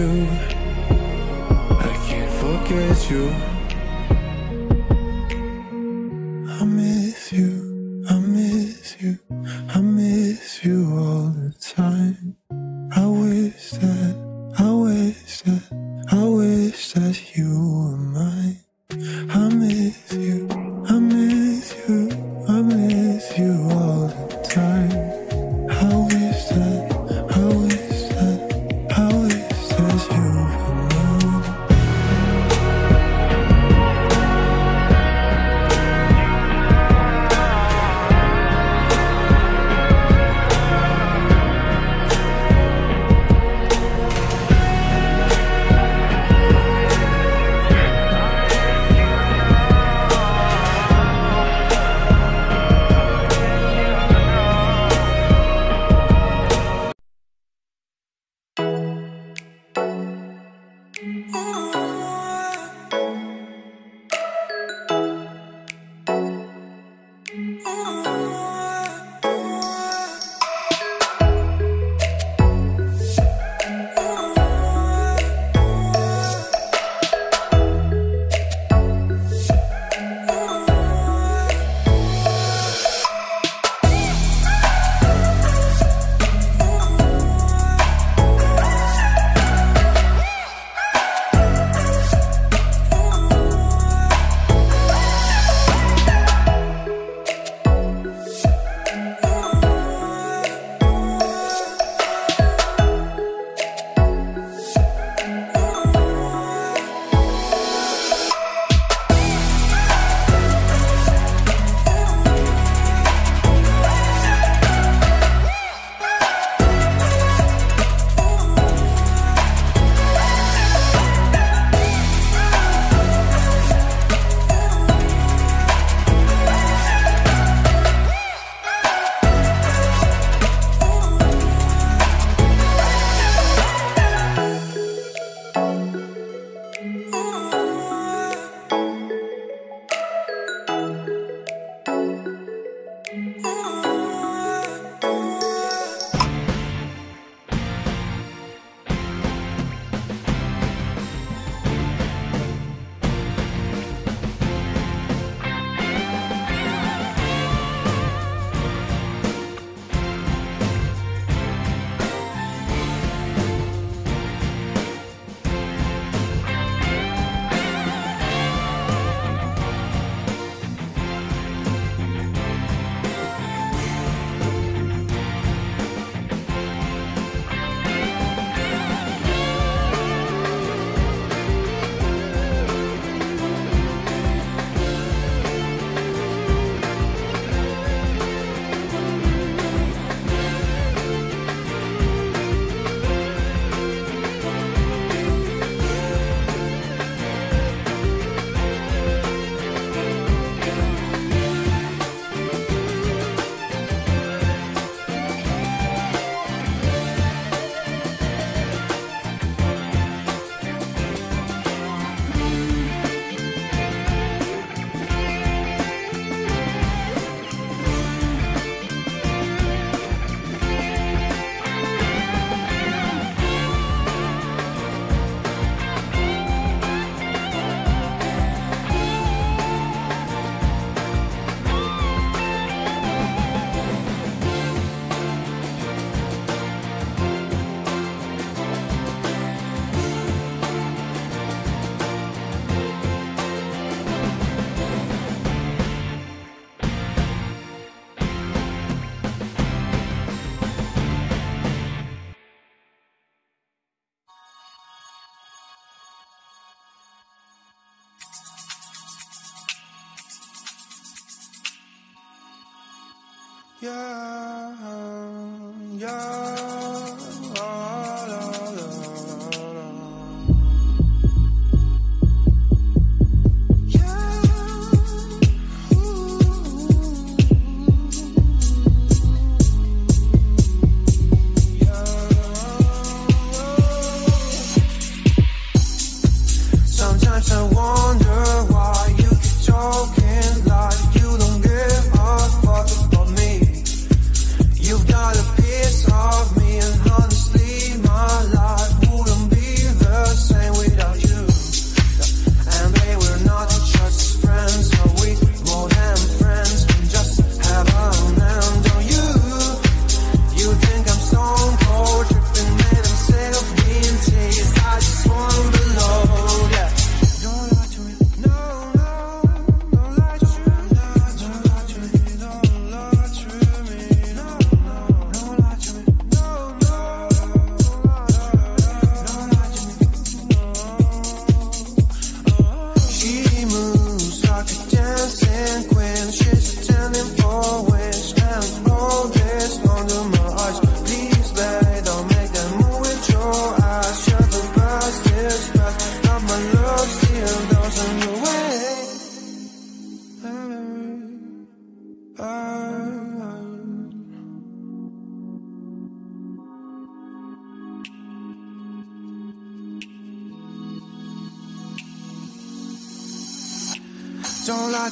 you. I can't forget you. yeah, yeah. La, la, la. I want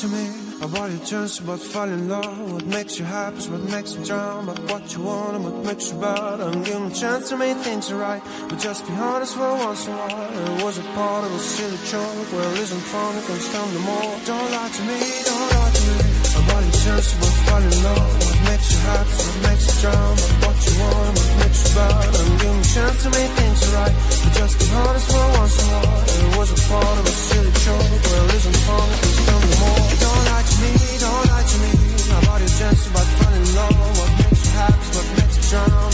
just about your chance about fall in love. What makes you happy is what makes you drown. But what you want and what makes you bad. Give me a chance to make things right. But just be honest for once in a while. It was a part of a silly joke. Well, isn't fun, it can stand no more. Don't lie to me, don't lie to me emotions will fall in love What makes you hot, what makes you drown, What, what you want, what makes you bad And give me a chance to make things right. But just be honest for once in a while It was a part of a silly joke Well, isn't fun, it's no more. Don't lie to me, don't lie to me. My body's just about falling in love What makes you happy, what makes you drown?